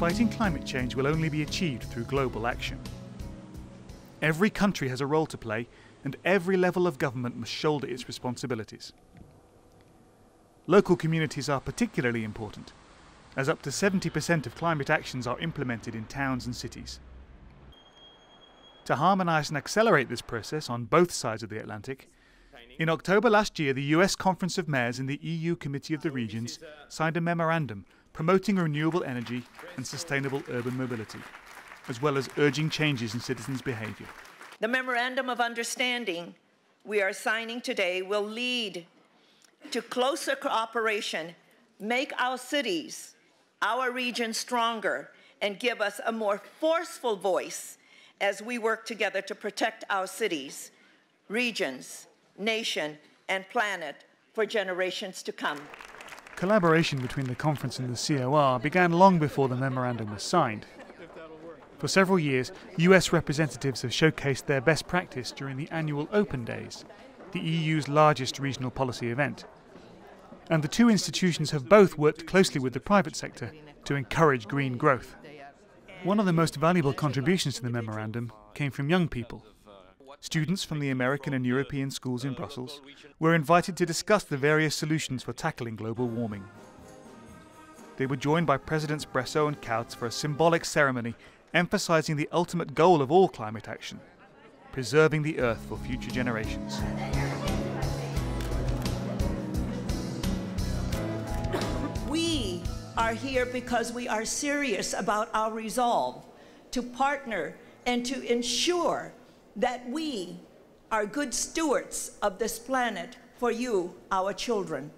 fighting climate change will only be achieved through global action. Every country has a role to play, and every level of government must shoulder its responsibilities. Local communities are particularly important, as up to 70% of climate actions are implemented in towns and cities. To harmonise and accelerate this process on both sides of the Atlantic, in October last year, the US Conference of Mayors and the EU Committee of the Regions signed a memorandum promoting renewable energy and sustainable urban mobility, as well as urging changes in citizens' behaviour. The Memorandum of Understanding we are signing today will lead to closer cooperation, make our cities, our region stronger, and give us a more forceful voice as we work together to protect our cities, regions, nation, and planet for generations to come. Collaboration between the conference and the COR began long before the memorandum was signed. For several years, US representatives have showcased their best practice during the annual Open Days, the EU's largest regional policy event. And the two institutions have both worked closely with the private sector to encourage green growth. One of the most valuable contributions to the memorandum came from young people. Students from the American and European schools in Brussels were invited to discuss the various solutions for tackling global warming. They were joined by Presidents Bresso and Kautz for a symbolic ceremony emphasizing the ultimate goal of all climate action preserving the Earth for future generations. We are here because we are serious about our resolve to partner and to ensure that we are good stewards of this planet for you, our children.